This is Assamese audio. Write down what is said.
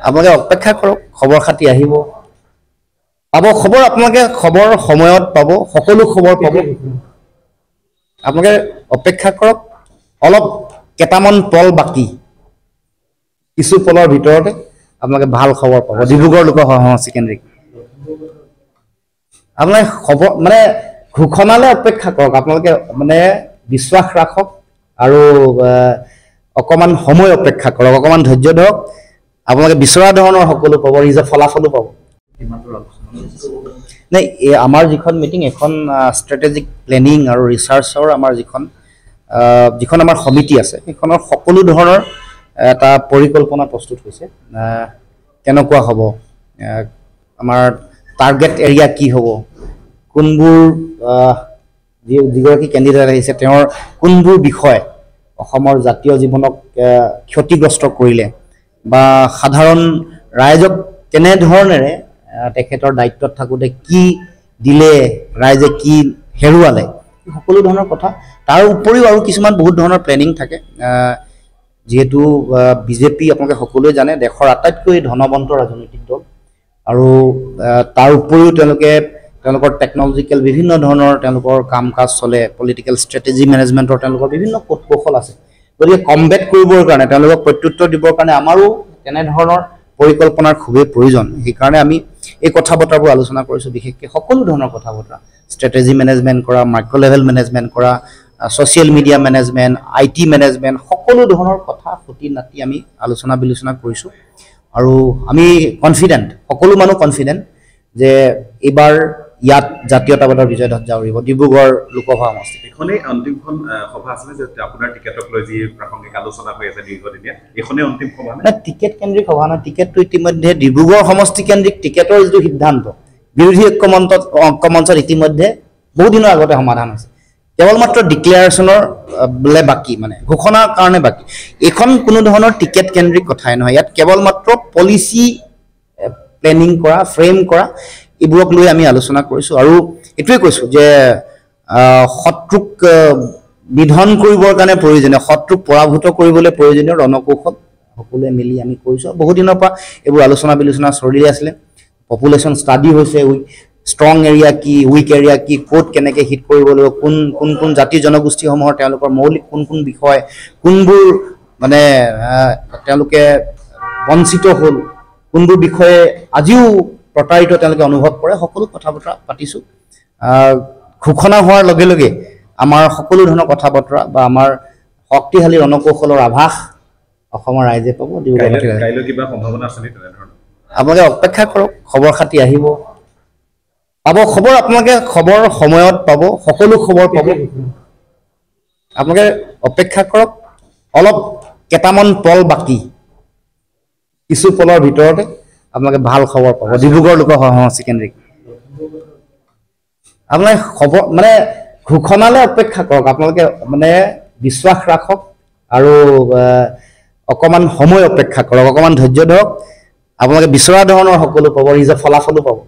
আপোনালোকে অপেক্ষা কৰক খবৰ খাতি আহিব। পাব খবৰ আপোনালোকে খবৰ সময়ত পাব সকলো খবৰ পাব। আপোনালোকে অপেক্ষা কৰক অলপ কেইটামান পল বাকী। কিছু পলৰ ভিতৰতে আপোনালোকে ভাল খবৰ পাব। ডিব্ৰুগড় লোকসভা ছেকেণ্ডেৰী। আপোনালোকে খবৰ মানে ঘোষণালৈ অপেক্ষা কৰক আপোনালোকে মানে বিশ্বাস ৰাখক আৰু অকণমান সময় অপেক্ষা কৰক অকণমান ধৈৰ্য ধৰক। আপোনালোকে বিচৰা ধৰণৰ সকলো পাব নিজৰ ফলাফলো পাব। নাই আমাৰ যিখন মিটিং এখন ষ্ট্ৰেটেজিক প্লেনিং আৰু ৰিচাৰ্চৰ আমাৰ যিখন যিখন আমাৰ সমিতি আছে সেইখনৰ সকলো ধৰণৰ এটা পৰিকল্পনা প্ৰস্তুত হৈছে। কেনেকুৱা হ'ব? আমাৰ টাৰ্গেট এৰিয়া কি হ'ব? কোনবোৰ যিগৰাকী কেণ্ডিডেট আহিছে তেওঁৰ কোনবোৰ বিষয় অসমৰ জাতীয় জীৱনক ক্ষতিগ্ৰস্ত কৰিলে? বা সাধাৰণ ৰাইজক কেনেধৰণেৰে তেখেতৰ দায়িত্বত থাকোঁতে কি দিলে ৰাইজে কি হেৰুৱালে সকলো ধৰণৰ কথা। তাৰ উপৰিও আৰু কিছুমান বহুত ধৰণৰ প্লেনিং থাকে। যিহেতু বিজেপি আপোনালোকে সকলোৱে জানে দেশৰ আটাইতকৈ ধনৱন্ত ৰাজনৈতিক দল। আৰু তাৰ উপৰিও তেওঁলোকে তেওঁলোকৰ টেকনলজিকেল বিভিন্ন ধৰণৰ তেওঁলোকৰ কাম কাজ চলে পলিটিকেল ষ্ট্ৰেটেজি মেনেজমেণ্টৰ তেওঁলোকৰ বিভিন্ন কৌশল আছে। গতিকে কমবেট কৰিবৰ কাৰণে তেওঁলোকক প্ৰত্যুত্তৰ দিবৰ কাৰণে আমাৰো তেনেধৰণৰ পৰিকল্পনাৰ খুবেই প্ৰয়োজন। সেইকাৰণে আমি এই কথা বতৰাবোৰ আলোচনা কৰিছোঁ বিশেষকৈ সকলো ধৰণৰ কথা বতৰা ষ্ট্ৰেটেজি মেনেজমেণ্ট কৰা মাইক্ৰ' লেভেল মেনেজমেণ্ট কৰা social media management I T management সকলো ধৰণৰ কথা খুটি নাটি আমি আলোচনা বিলোচনা কৰিছোঁ। আৰু আমি কনফিডেণ্ট সকলো মানুহ কনফিডেণ্ট যে এইবাৰ ইয়াত জাতীয়তাবাদৰ বিজয় ধ্বজা জাউৰিব। ডিব্ৰুগড় লোকসভা সমষ্টিত। এইখনেই অন্তিমখন সভা আছিলে যে আপোনাৰ টিকেটক লৈ যি প্ৰাসংগিক আলোচনা হৈ আছে দীৰ্ঘদিনীয়া এইখনেই অন্তিম সভা নে? মানে টিকেট কেন্দ্ৰিক সভা নহয় টিকেটটো ইতিমধ্যে ডিব্ৰুগড় সমষ্টি কেন্দ্ৰিক টিকেটৰ যিটো সিদ্ধান্ত বিৰোধী ঐক্যমঞ্চত ঐক্যমঞ্চত ইতিমধ্যে বহুদিনৰ আগতে সমাধান হৈছে। কেৱল মাত্ৰ ডিক্লেৰেশ্যনৰ বোলে বাকী মানে ঘোষণাৰ কাৰণে বাকী। এইখন কোনো ধৰণৰ টিকেট কেন্দ্ৰিক কথাই নহয়। ইয়াত কেৱল মাত্ৰ পলিচি প্লেনিং কৰা ফ্ৰেম কৰা এইবোৰক লৈ আমি আলোচনা কৰিছোঁ আৰু এইটোৱে কৈছোঁ যে শত্ৰুক নিধন কৰিবৰ কাৰণে প্ৰয়োজনীয় শত্ৰুক পৰাভূত কৰিবলৈ প্ৰয়োজনীয় ৰণকৌশল সকলোৱে মিলি আমি কৰিছোঁ। বহুদিনৰ পৰা এইবোৰ আলোচনা বিলোচনা চলি আছিলে। পপুলেশ্যন ষ্টাডি হৈছে ষ্ট্ৰং এৰিয়া কি উইক এৰিয়া কি ক'ত কেনেকৈ হিট কৰিব লাগিব কোন কোন কোন জাতি জনগোষ্ঠীসমূহৰ তেওঁলোকৰ মৌলিক কোন কোন বিষয় কোনবোৰ মানে তেওঁলোকে বঞ্চিত হ'ল কোনবোৰ বিষয়ে আজিও প্ৰতাৰিত তেওঁলোকে অনুভৱ কৰে সকলো কথা বতৰা পাতিছোঁ ঘোষণা হোৱাৰ লগে লগে আমাৰ সকলো ধৰণৰ কথা বতৰা বা আমাৰ শক্তিশালী ৰণকৌশলৰ আভাস অসমৰ ৰাইজে পাব আপোনালোকে অপেক্ষা কৰক খবৰ খাতি আহিব। পাব খবৰ আপোনালোকে খবৰ সময়ত পাব সকলো খবৰ পাব। আপোনালোকে অপেক্ষা কৰক অলপ কেইটামান পল বাকী। কিছু পলৰ ভিতৰতে। আপোনালোকে ভাল খবৰ পাব। ডিব্ৰুগড় লোকসভা ছেকেণ্ডেৰী। আপোনালোকে খবৰ মানে ঘোষণালৈ অপেক্ষা কৰক আপোনালোকে মানে বিশ্বাস ৰাখক আৰু অকণমান সময় অপেক্ষা কৰক অকণমান ধৈৰ্য ধৰক। আপোনালোকে বিচৰা ধৰণৰ সকলো পাব নিজৰ ফলাফলো পাব।